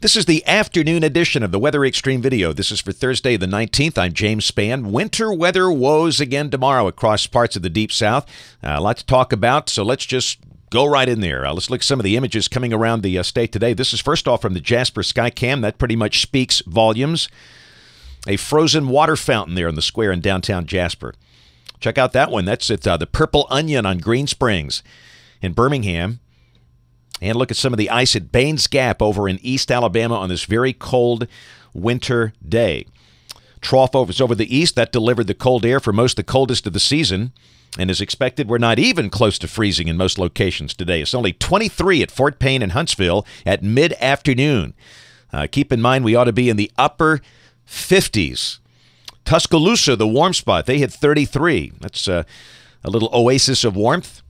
This is the afternoon edition of the Weather Xtreme video. This is for Thursday, the 19th. I'm James Spann. Winter weather woes again tomorrow across parts of the Deep South. Uh, a lot to talk about, so let's just go right in there. Uh, let's look at some of the images coming around the uh, state today. This is first off from the Jasper Skycam. That pretty much speaks volumes. A frozen water fountain there in the square in downtown Jasper. Check out that one. That's at uh, the Purple Onion on Green Springs in Birmingham. And look at some of the ice at Bains Gap over in East Alabama on this very cold winter day. Trough over, over the east. That delivered the cold air for most the coldest of the season. And as expected, we're not even close to freezing in most locations today. It's only 23 at Fort Payne and Huntsville at mid afternoon. Uh, keep in mind, we ought to be in the upper 50s. Tuscaloosa, the warm spot, they hit 33. That's uh, a little oasis of warmth.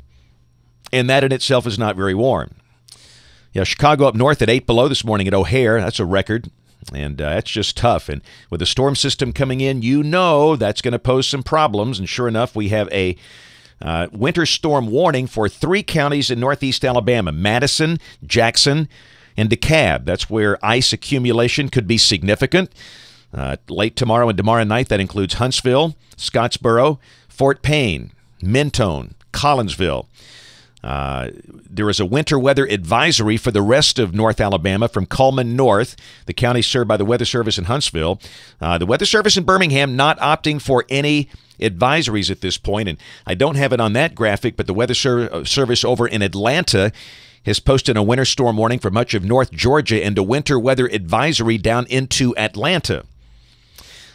And that in itself is not very warm. Yeah, Chicago up north at 8 below this morning at O'Hare. That's a record. And uh, that's just tough. And with the storm system coming in, you know that's going to pose some problems. And sure enough, we have a uh, winter storm warning for three counties in northeast Alabama Madison, Jackson, and DeKalb. That's where ice accumulation could be significant. Uh, late tomorrow and tomorrow night, that includes Huntsville, Scottsboro, Fort Payne, Mentone, Collinsville. There is a winter weather advisory for the rest of North Alabama from Cullman North, the county served by the Weather Service in Huntsville. Uh, the Weather Service in Birmingham not opting for any advisories at this point, and I don't have it on that graphic, but the Weather uh, Service over in Atlanta has posted a winter storm warning for much of North Georgia and a winter weather advisory down into Atlanta.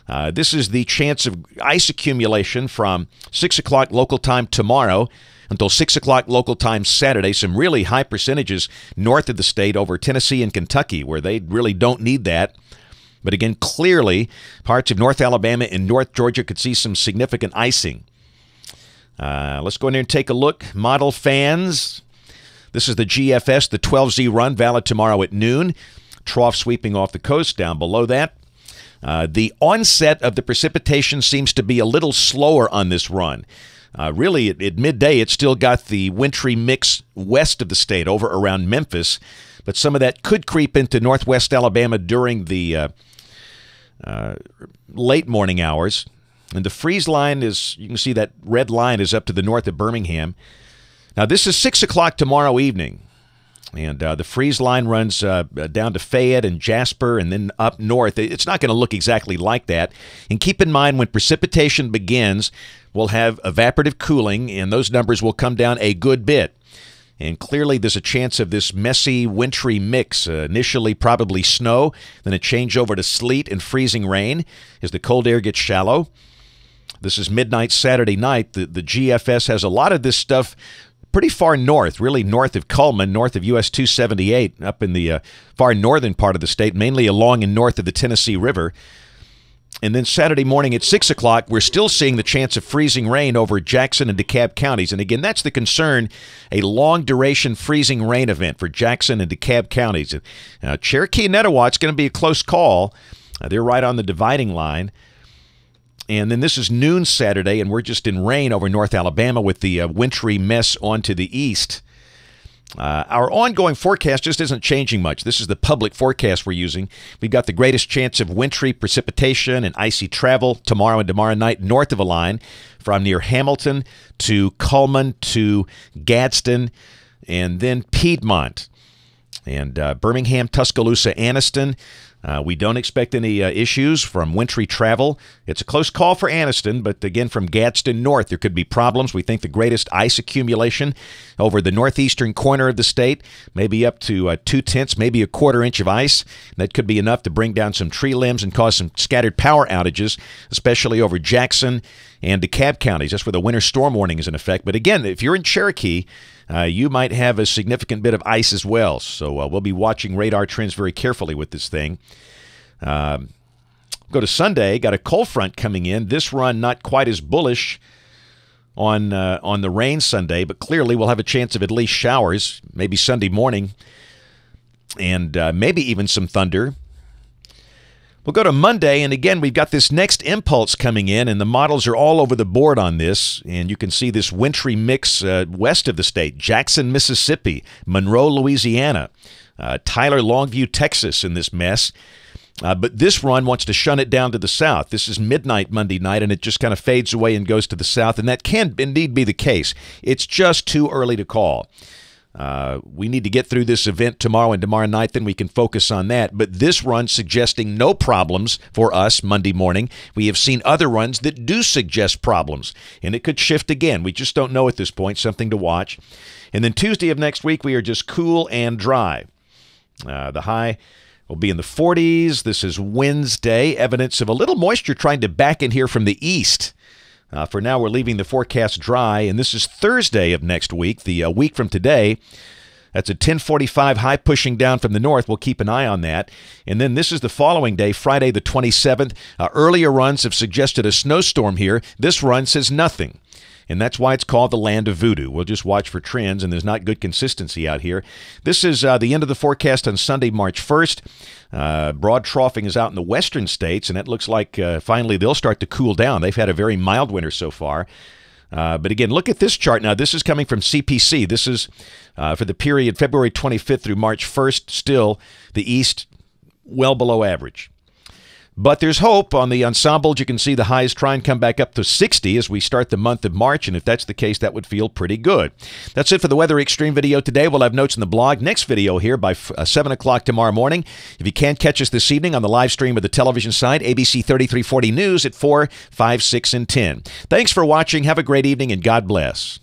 Uh, this is the chance of ice accumulation from 6 o'clock local time tomorrow until 6 o'clock local time Saturday. Some really high percentages north of the state over Tennessee and Kentucky, where they really don't need that. But again, clearly, parts of North Alabama and North Georgia could see some significant icing. Uh, let's go in there and take a look. Model fans. This is the GFS, the 12Z run, valid tomorrow at noon. Trough sweeping off the coast down below that. Uh, the onset of the precipitation seems to be a little slower on this run. Uh, really, at, at, midday, it's still got the wintry mix west of the state over around Memphis, but some of that could creep into northwest Alabama during the uh, uh, late morning hours. And the freeze line is, you can see that red line is up to the north of Birmingham. Now, this is 6 o'clock tomorrow evening. And uh, the freeze line runs uh, down to Fayette and Jasper and then up north. It's not going to look exactly like that. And keep in mind, when precipitation begins, we'll have evaporative cooling, and those numbers will come down a good bit. And clearly, there's a chance of this messy, wintry mix. Uh, initially, probably snow, then a change over to sleet and freezing rain as the cold air gets shallow. This is midnight Saturday night. The, the GFS has a lot of this stuff pretty far north, really north of Cullman, north of US 278, up in the uh, far northern part of the state, mainly along and north of the Tennessee River. And then Saturday morning at 6 o'clock, we're still seeing the chance of freezing rain over Jackson and DeKalb counties. And again, that's the concern a long duration freezing rain event for Jackson and DeKalb counties. Now, Cherokee and Etowah, it's going to be a close call. Uh, they're right on the dividing line. And then this is noon Saturday, and we're just in rain over North Alabama with the uh, wintry mess onto the east. Uh, our ongoing forecast just isn't changing much. This is the public forecast we're using. We've got the greatest chance of wintry precipitation and icy travel tomorrow and tomorrow night north of a line from near Hamilton to Cullman to Gadsden and then Piedmont and uh, Birmingham, Tuscaloosa, Anniston. Uh, we don't expect any uh, issues from wintry travel. It's a close call for Anniston, but again, from Gadsden north, there could be problems. We think the greatest ice accumulation over the northeastern corner of the state, maybe up to uh, two tenths, maybe a quarter inch of ice. That could be enough to bring down some tree limbs and cause some scattered power outages, especially over Jackson and DeKalb counties. That's where the winter storm warning is in effect. But again, if you're in Cherokee, uh, you might have a significant bit of ice as well. So uh, we'll be watching radar trends very carefully with this thing. Um, go to Sunday, got a cold front coming in. This run not quite as bullish on uh, on the rain Sunday, but clearly we'll have a chance of at least showers, maybe Sunday morning, and uh, maybe even some thunder. We'll go to Monday, and again, we've got this next impulse coming in, and the models are all over the board on this. And you can see this wintry mix uh, west of the state Jackson, Mississippi, Monroe, Louisiana. Uh, Tyler, Longview, Texas, in this mess. Uh, but this run wants to shun it down to the south. This is midnight Monday night, and it just kind of fades away and goes to the south, and that can indeed be the case. It's just too early to call. Uh, we need to get through this event tomorrow and tomorrow night, then we can focus on that. But this run suggesting no problems for us Monday morning. We have seen other runs that do suggest problems, and it could shift again. We just don't know at this point. Something to watch. And then Tuesday of next week, we are just cool and dry. Uh, the high will be in the 40s. This is Wednesday. Evidence of a little moisture trying to back in here from the east. Uh, for now, we're leaving the forecast dry, and this is Thursday of next week, the uh, week from today. That's a 1045 high pushing down from the north. We'll keep an eye on that. And then this is the following day, Friday the 27th. Uh, earlier runs have suggested a snowstorm here. This run says nothing and that's why it's called the land of voodoo. We'll just watch for trends, and there's not good consistency out here. This is uh, the end of the forecast on Sunday, March 1st. Uh, broad troughing is out in the western states, and it looks like uh, finally they'll start to cool down. They've had a very mild winter so far. Uh, but again, look at this chart now. This is coming from CPC. This is uh, for the period February 25th through March 1st. Still, the East well below average. But there's hope on the ensembles. You can see the highs try and come back up to 60 as we start the month of March. And if that's the case, that would feel pretty good. That's it for the Weather Xtreme video today. We'll have notes in the blog. Next video here by uh, 7 o'clock tomorrow morning. If you can't catch us this evening on the live stream of the television site, ABC 3340 News at 4, 5, 6, and 10. Thanks for watching. Have a great evening and God bless.